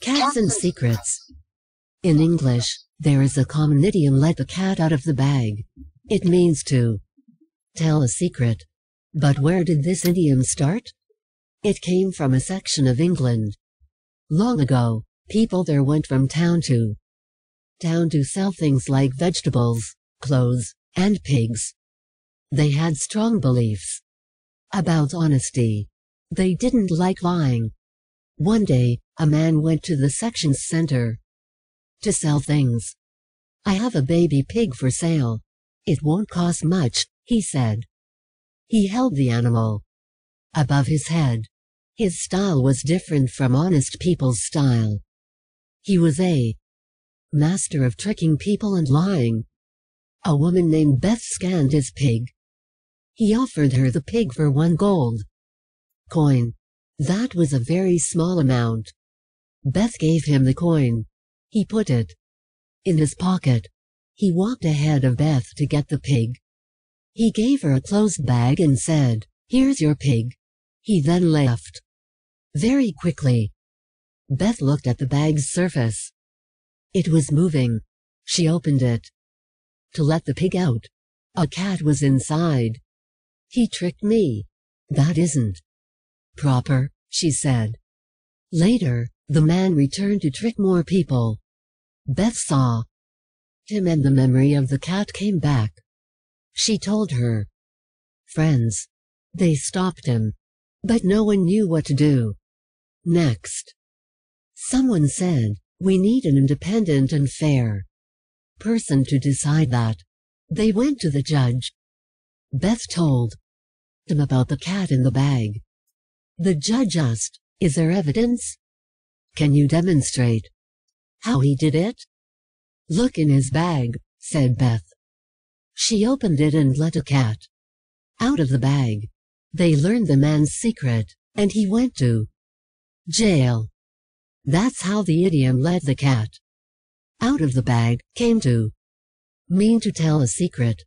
Cats and secrets. In English, there is a common idiom let the cat out of the bag. It means to tell a secret. But where did this idiom start? It came from a section of England. Long ago, people there went from town to town to sell things like vegetables, clothes, and pigs. They had strong beliefs about honesty. They didn't like lying. One day, a man went to the section's center to sell things. I have a baby pig for sale. It won't cost much, he said. He held the animal above his head. His style was different from honest people's style. He was a master of tricking people and lying. A woman named Beth scanned his pig. He offered her the pig for one gold coin. That was a very small amount. Beth gave him the coin. He put it in his pocket. He walked ahead of Beth to get the pig. He gave her a closed bag and said, Here's your pig. He then left. Very quickly. Beth looked at the bag's surface. It was moving. She opened it. To let the pig out. A cat was inside. He tricked me. That isn't proper, she said. Later, the man returned to trick more people. Beth saw him and the memory of the cat came back. She told her friends. They stopped him. But no one knew what to do. Next. Someone said, we need an independent and fair person to decide that. They went to the judge. Beth told him about the cat in the bag. The judge asked, Is there evidence? Can you demonstrate how he did it? Look in his bag, said Beth. She opened it and let a cat out of the bag. They learned the man's secret, and he went to jail. That's how the idiom let the cat out of the bag came to mean to tell a secret.